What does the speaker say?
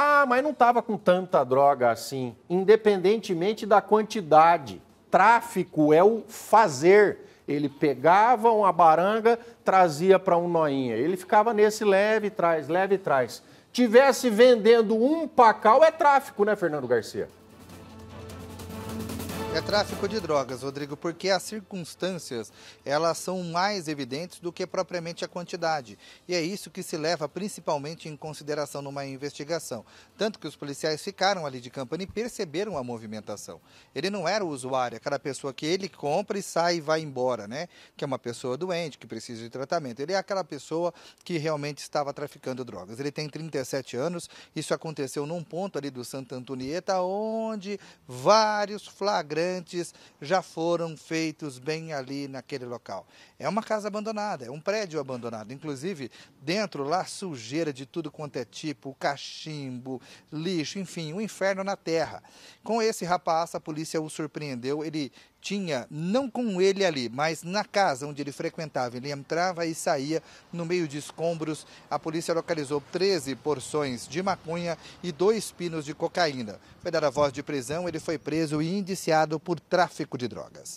Ah, mas não estava com tanta droga assim, independentemente da quantidade. Tráfico é o fazer. Ele pegava uma baranga, trazia para um noinha. Ele ficava nesse leve traz, leve traz. Tivesse vendendo um pacal, é tráfico, né, Fernando Garcia? É tráfico de drogas, Rodrigo, porque as circunstâncias elas são mais evidentes do que propriamente a quantidade. E é isso que se leva principalmente em consideração numa investigação. Tanto que os policiais ficaram ali de campanha e perceberam a movimentação. Ele não era o usuário, aquela pessoa que ele compra e sai e vai embora, né? Que é uma pessoa doente, que precisa de tratamento. Ele é aquela pessoa que realmente estava traficando drogas. Ele tem 37 anos, isso aconteceu num ponto ali do Santa Antonieta, onde vários flagrantes já foram feitos bem ali naquele local. É uma casa abandonada, é um prédio abandonado. Inclusive, dentro lá, sujeira de tudo quanto é tipo, cachimbo, lixo, enfim, um inferno na terra. Com esse rapaz, a polícia o surpreendeu. Ele tinha, não com ele ali, mas na casa onde ele frequentava. Ele entrava e saía no meio de escombros. A polícia localizou 13 porções de maconha e dois pinos de cocaína. Foi dada a voz de prisão, ele foi preso e indiciado por tráfico de drogas.